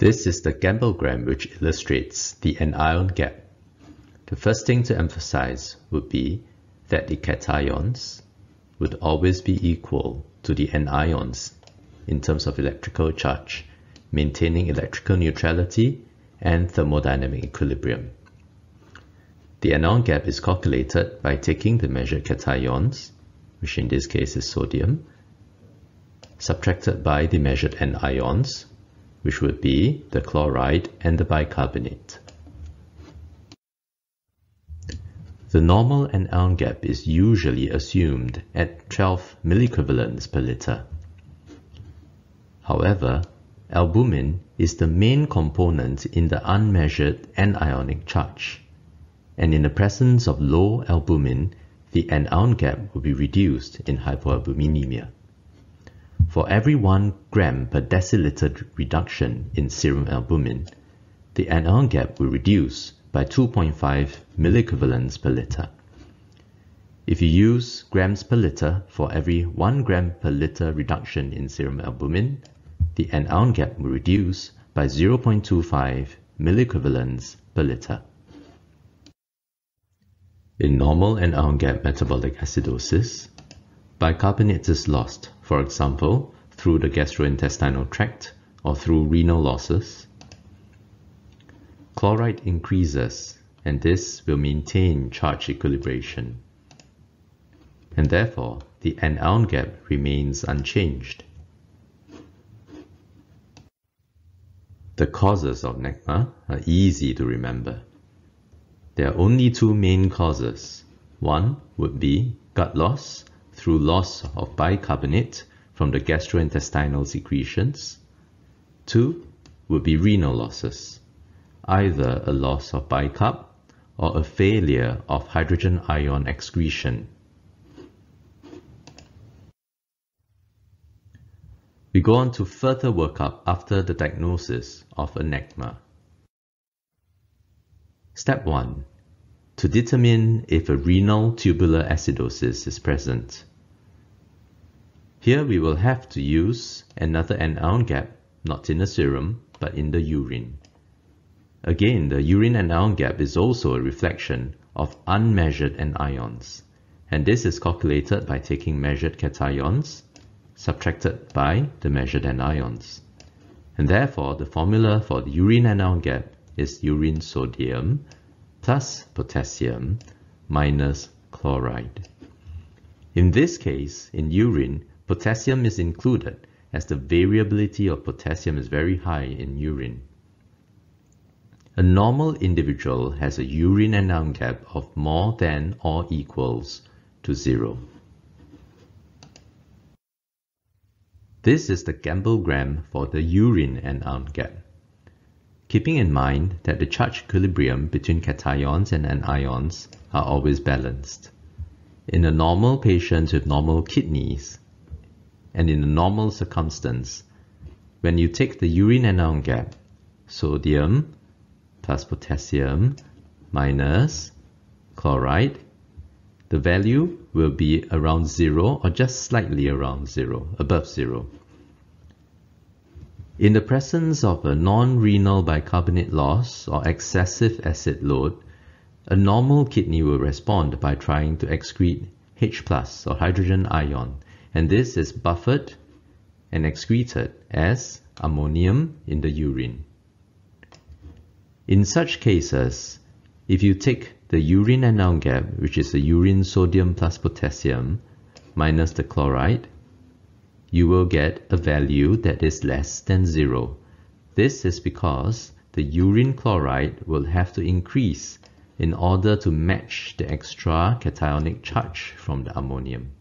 This is the Gamblegram which illustrates the anion gap. The first thing to emphasize would be that the cations would always be equal to the anions in terms of electrical charge, maintaining electrical neutrality and thermodynamic equilibrium. The anion gap is calculated by taking the measured cations, which in this case is sodium, subtracted by the measured anions, which would be the chloride and the bicarbonate. The normal anion gap is usually assumed at 12 milliequivalents per liter. However, albumin is the main component in the unmeasured anionic charge, and in the presence of low albumin, the anion gap will be reduced in hypoalbuminemia. For every 1 gram per deciliter reduction in serum albumin, the anion gap will reduce by 2.5 milliequivalents per liter. If you use grams per liter for every 1 gram per liter reduction in serum albumin, the anion gap will reduce by 0.25 milliequivalents per liter. In normal anion gap metabolic acidosis, bicarbonate is lost for example, through the gastrointestinal tract or through renal losses. Chloride increases and this will maintain charge equilibration. And therefore, the anion gap remains unchanged. The causes of NAGMA are easy to remember. There are only two main causes. One would be gut loss through loss of bicarbonate from the gastrointestinal secretions. Two would be renal losses, either a loss of bicarb or a failure of hydrogen ion excretion. We go on to further workup after the diagnosis of NAGMA. Step 1. To determine if a renal tubular acidosis is present. Here we will have to use another anion gap, not in the serum, but in the urine. Again, the urine anion gap is also a reflection of unmeasured anions, and this is calculated by taking measured cations subtracted by the measured anions. And therefore, the formula for the urine anion gap is urine sodium plus potassium minus chloride. In this case, in urine, Potassium is included as the variability of potassium is very high in urine. A normal individual has a urine anion gap of more than or equals to zero. This is the Gamblegram for the urine anion gap. Keeping in mind that the charge equilibrium between cations and anions are always balanced. In a normal patient with normal kidneys, and in a normal circumstance, when you take the urine anion gap, sodium plus potassium minus chloride, the value will be around zero or just slightly around zero, above zero. In the presence of a non-renal bicarbonate loss or excessive acid load, a normal kidney will respond by trying to excrete H plus or hydrogen ion and this is buffered and excreted as ammonium in the urine. In such cases, if you take the urine anion gap, which is the urine sodium plus potassium, minus the chloride, you will get a value that is less than zero. This is because the urine chloride will have to increase in order to match the extra cationic charge from the ammonium.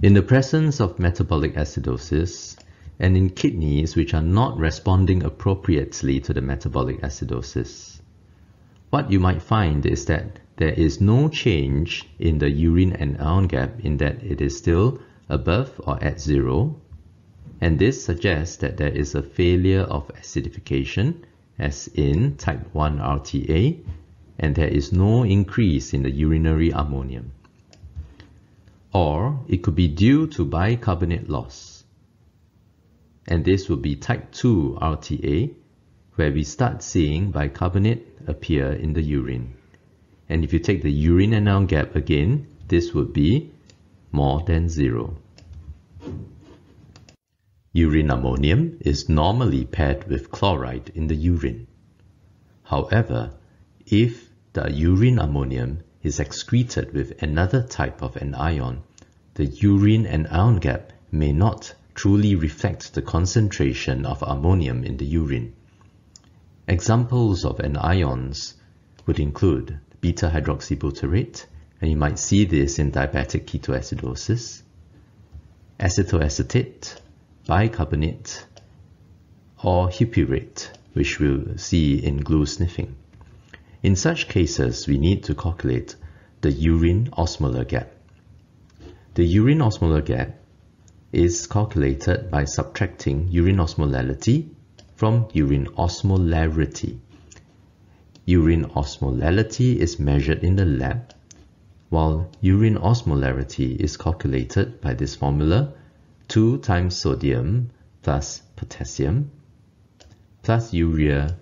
In the presence of metabolic acidosis, and in kidneys which are not responding appropriately to the metabolic acidosis, what you might find is that there is no change in the urine anion gap in that it is still above or at zero, and this suggests that there is a failure of acidification as in type 1 RTA, and there is no increase in the urinary ammonium. Or it could be due to bicarbonate loss. And this would be type 2 RTA, where we start seeing bicarbonate appear in the urine. And if you take the urine anion gap again, this would be more than zero. Urine ammonium is normally paired with chloride in the urine. However, if the urine ammonium is excreted with another type of anion, the urine anion gap may not truly reflect the concentration of ammonium in the urine. Examples of anions would include beta hydroxybutyrate, and you might see this in diabetic ketoacidosis, acetoacetate, bicarbonate, or hippurate, which we'll see in glue sniffing. In such cases, we need to calculate the urine osmolar gap. The urine osmolar gap is calculated by subtracting urine osmolality from urine osmolarity. Urine osmolality is measured in the lab, while urine osmolarity is calculated by this formula 2 times sodium plus potassium plus urea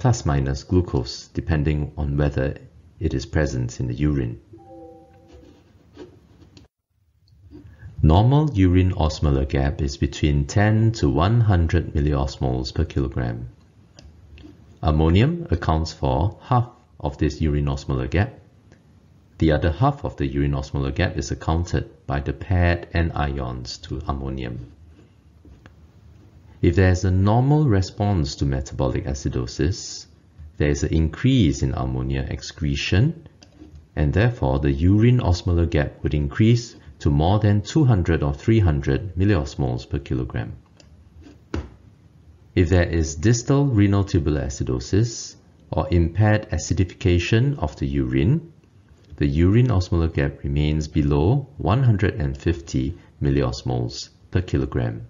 plus minus glucose depending on whether it is present in the urine. Normal urine osmolar gap is between 10 to 100 milliosmoles per kilogram. Ammonium accounts for half of this urine osmolar gap. The other half of the urine osmolar gap is accounted by the paired anions to ammonium. If there is a normal response to metabolic acidosis, there is an increase in ammonia excretion, and therefore the urine osmolar gap would increase to more than 200 or 300 milliosmoles per kilogram. If there is distal renal tubular acidosis or impaired acidification of the urine, the urine osmolar gap remains below 150 milliosmoles per kilogram.